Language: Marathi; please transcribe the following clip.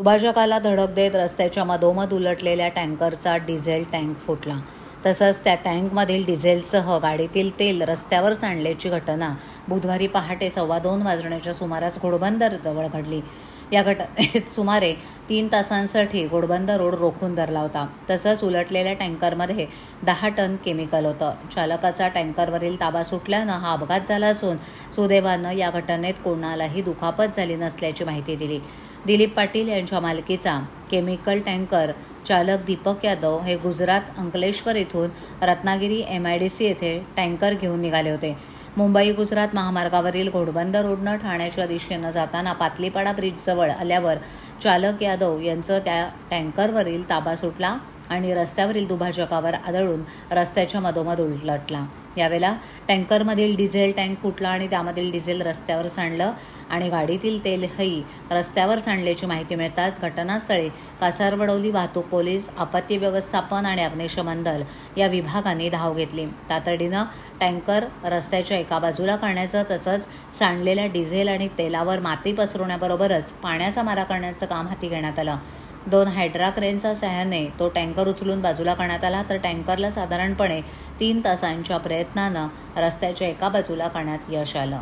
दुभाजकाला धडक देत रस्त्याच्या मधोमध उलटलेल्या टँकरचा डिझेल टँक फुटला. तसंच त्या टँकमधील डिझेलसह गाडीतील तेल रस्त्यावर सांडल्याची घटना बुधवारी पहाटे सव्वा दोन वाजण्याच्या सुमारास घोडबंदर जवळ घडली. या घटनेत सुमारे तीन तासांसाठी घोडबंदर रोड रोखून धरला होता. तसंच उलटलेल्या टँकरमध्ये दहा टन केमिकल होतं. चालकाचा टँकरवरील ताबा सुटल्यानं हा अपघात झाला असून सुदैवानं या घटनेत कोणालाही दुखापत झाली नसल्याची माहिती दिली. दिलीप पाटील यांच्या मालकीचा केमिकल टँकर चालक दीपक यादव हे गुजरात अंकलेश्वर येथून Ratnagiri M I D C येथे टँकर घेऊन निघाले होते. मुंबई गुजरात महामार्गावरील घोडबंदर रोडनं ठाण्याच्या दिशेनं जाताना पातलीपाडा ब्रिजजवळ आल्यावर चालक यादव यांचं त्या टँकरवरील ताबा सुटला. आणि रस्त्यावरील दुभाजकावर आदळून रस्त्याच्या मधोमध उलटला. यावेळेला टँकरमधील डिझेल टँक फुटला आणि त्यामधील डिझेल रस्त्यावर सांडलं आणि गाडीतील तेलही रस्त्यावर सांडल्याची माहिती मिळताच घटनास्थळी कासारवडवली वाहतूक पोलीस आपत्ती व्यवस्थापन आणि अग्निशमन दल या विभागाने धाव घेतली. तातडीनं टँकर रस्त्याच्या एका बाजूला करण्याचं तसंच सांडलेल्या डिझेल आणि तेलावर माती पसरवण्याबरोबरच पाण्याचा मारा करण्याचं काम हाती घेण्यात आलं. दोन हायड्रा क्रेनच्या सहाय्याने तो टँकर उचलून बाजूला करण्यात आला तर टँकरला साधारणपणे तीन तासांच्या प्रयत्नानं रस्त्याच्या एका बाजूला करण्यात यश आलं.